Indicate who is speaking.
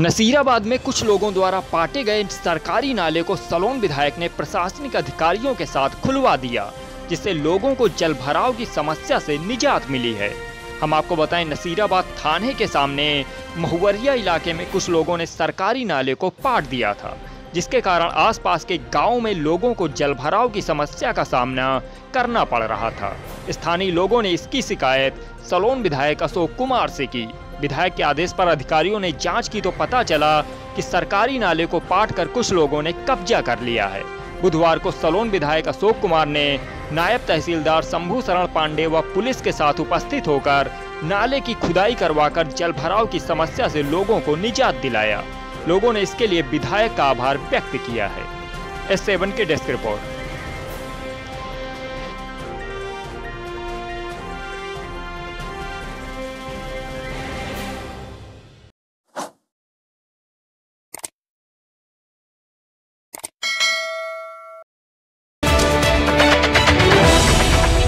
Speaker 1: नसीराबाद में कुछ लोगों द्वारा पाटे गए सरकारी नाले को सलोन विधायक ने प्रशासनिक अधिकारियों के साथ खुलवा दिया, जिससे लोगों को जल भराव की समस्या से निजात मिली है। हम आपको बताएँ, नसीराबाद थाने के सामने महुवरिया इलाके में कुछ लोगों ने सरकारी नाले को पाट दिया था, जिसके कारण आसपास के गाँव में लोगों को जल भराव की समस्या का सामना करना पड़ रहा था। स्थानीय लोगों ने इसकी शिकायत सलोन विधायक अशोक कुमार से की। विधायक के आदेश पर अधिकारियों ने जाँच की तो पता चला कि सरकारी नाले को पाट कर कुछ लोगों ने कब्जा कर लिया है। बुधवार को सलोन विधायक अशोक कुमार ने नायब तहसीलदार शंभू शरण पांडे व पुलिस के साथ उपस्थित होकर नाले की खुदाई करवाकर जल भराव की समस्या से लोगों को निजात दिलाया। लोगों ने इसके लिए विधायक का आभार व्यक्त किया है। एस सेवन के डेस्क रिपोर्ट।